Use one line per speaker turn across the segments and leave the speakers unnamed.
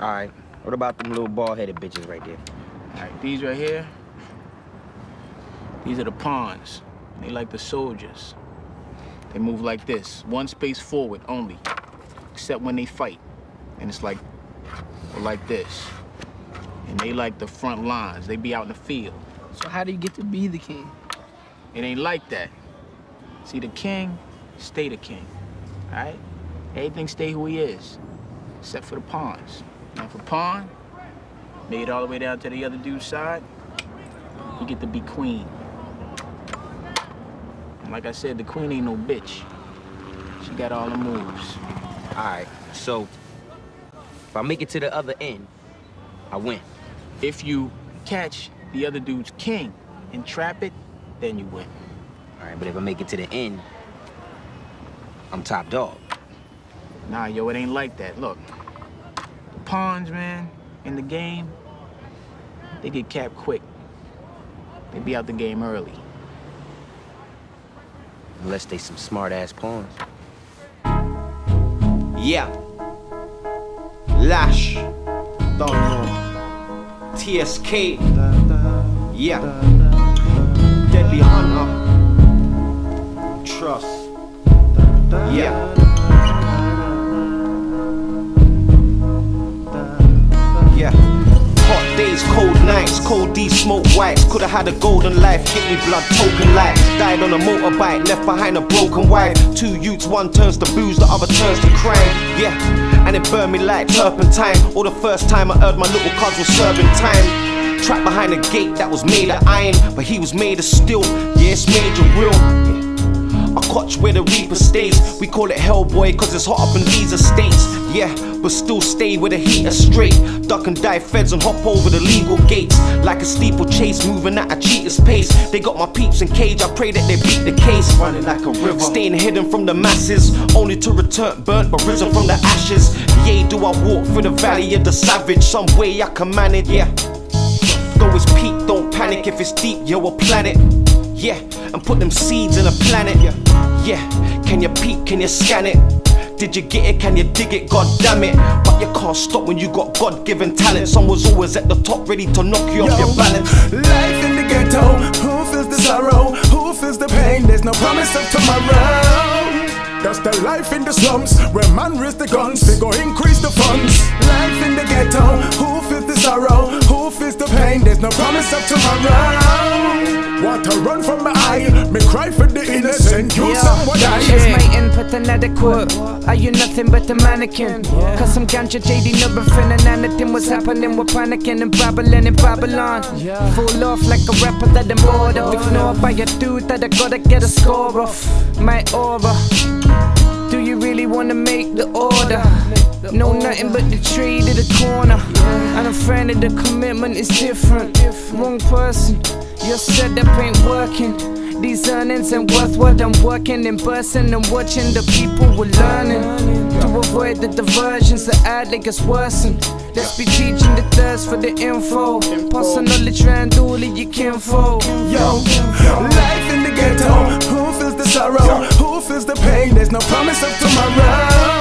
All right. What about them little bald-headed bitches right there?
All right, these right here, these are the pawns. They like the soldiers. They move like this, one space forward only, except when they fight. And it's like, or like this. And they like the front lines. They be out in the field.
So how do you get to be the king?
It ain't like that. See, the king, stay the king, all right? Everything stay who he is, except for the pawns. Now for pawn, made all the way down to the other dude's side, you get to be queen. And like I said, the queen ain't no bitch. She got all the moves.
All right. So, if I make it to the other end, I win.
If you catch the other dude's king and trap it, then you win.
All right, but if I make it to the end, I'm top dog.
Nah, yo, it ain't like that. Look, pawns, man, in the game, they get capped quick. They be out the game early.
Unless they some smart-ass pawns.
Yeah. Lash. Don't know. TSK. Yeah. Deadly Hunter. Trust. Yeah. Yeah. Days, cold nights, cold D smoke whites. Could've had a golden life, hit me blood token light. Died on a motorbike, left behind a broken wife. Two youths, one turns to booze, the other turns to crime. Yeah, and it burned me like turpentine. Or the first time I heard my little was serving time. Trapped behind a gate that was made of iron, but he was made of steel. Yeah, it's made of real. Yeah. I cotch where the reaper stays. We call it Hellboy cause it's hot up in these estates. Yeah, but still stay where the heat is straight. Duck and dive feds and hop over the legal gates. Like a steeplechase moving at a cheater's pace. They got my peeps in cage, I pray that they beat the case. Running like a river. Staying hidden from the masses. Only to return burnt but risen from the ashes. Yea, do I walk through the valley of the savage? Some way I can manage, yeah. Though it's peak, don't panic if it's deep, yo, a planet. Yeah, and put them seeds in a planet. Yeah, yeah. Can you peek? Can you scan it? Did you get it? Can you dig it? God damn it. But you can't stop when you got God given talent. Someone's always at the top, ready to knock you off your balance.
Life in the ghetto, who feels the sorrow? Who feels the pain? There's no promise of tomorrow. That's the life in the slums, where man raise the guns, they go increase the funds. Life in the ghetto, who feels the sorrow? Who feels the pain? There's no promise of tomorrow. Water run from my eye, me cry for the innocent. You someone die.
Is my input inadequate? Are you nothing but a mannequin? Yeah. Cause some ganja JD never feeling anything was happening. We're panicking and babbling in Babylon. Full off like a rapper that I'm bored of. Ignored by a dude that I gotta get a score off. My aura. Do you really wanna make the order? No, nothing but the tree to the corner. And I'm friend of the commitment is different. Wrong person, your setup ain't working. These earnings ain't worth what I'm working in person and watching the people we're learning. To avoid the diversions, the ad like it's worsened. Let's be teaching the thirst for the info. On knowledge around all of your kinfolk.
Yo, life in the ghetto. Who feels the sorrow? Who feels the pain? There's no promise of tomorrow.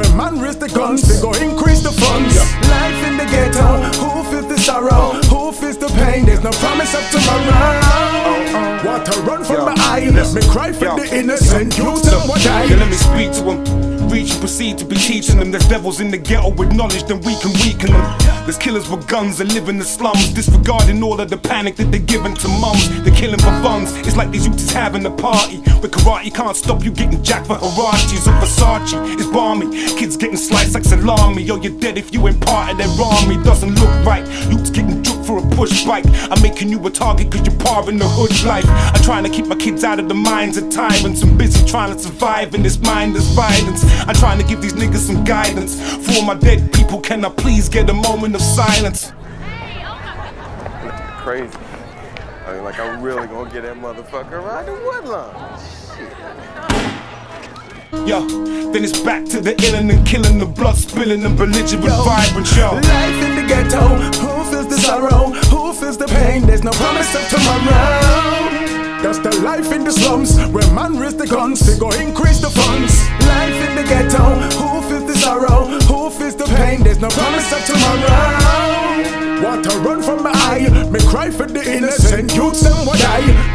Where man raise the guns, they go increase the funds. Life in the ghetto. Who feels the sorrow? Who feels the pain? There's no promise of tomorrow. Water run from my eye, me cry for the innocent. You tell what
Yeah,
I.
let me speak to them. Reach and proceed to be teaching them. There's devils in the ghetto with knowledge, then we can weaken them. There's killers with guns that live in the slums, disregarding all of the panic that they're giving to mums. They're killing for funds. It's like these youths is having a party. With karate, can't stop you getting jacked for Huaraches or Versace. It's balmy. Kids getting me. Yo, you're dead if you ain't part of their army. Doesn't look right. Youths getting juked for a push bike. I'm making you a target cause you're part in the hood life. I'm trying to keep my kids out of the minds of tyrants. I'm busy trying to survive in this mindless violence. I'm trying to give these niggas some guidance. For my dead people, can I please get a moment of silence?
Crazy. I mean, like, I'm really gonna get that motherfucker right the woodline.
Yo, then it's back to the illin' and killing, the blood spilling, and belligerent vibrant show.
Life in the ghetto, who feels the sorrow? Who feels the pain? There's no promise of tomorrow. That's the life in the slums, where man raise the guns, they go increase the funds. Life in the ghetto, who feels the sorrow? Who feels the pain? there's no promise of tomorrow. Water run from my eye, me cry for the innocent youths, them what I.